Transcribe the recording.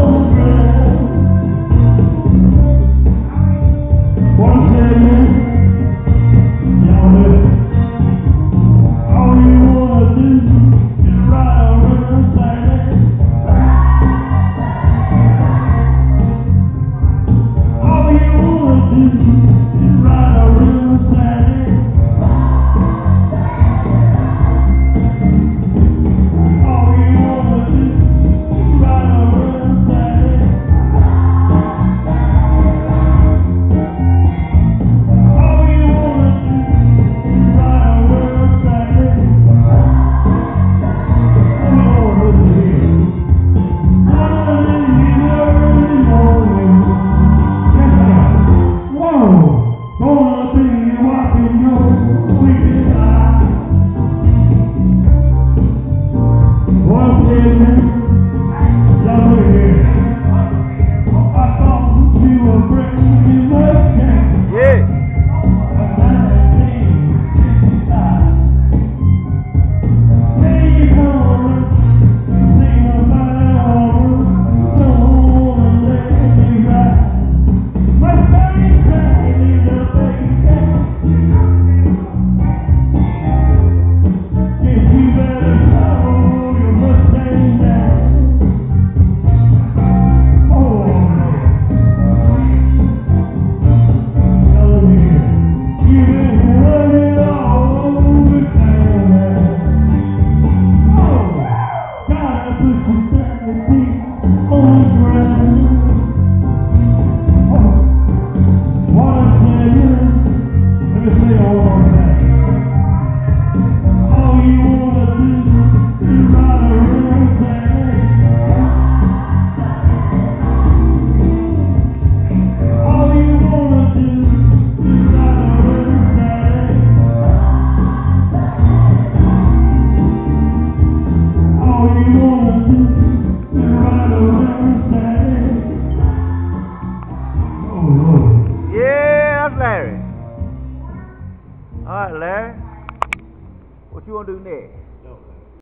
Larry. All right, Larry. What you want to do next?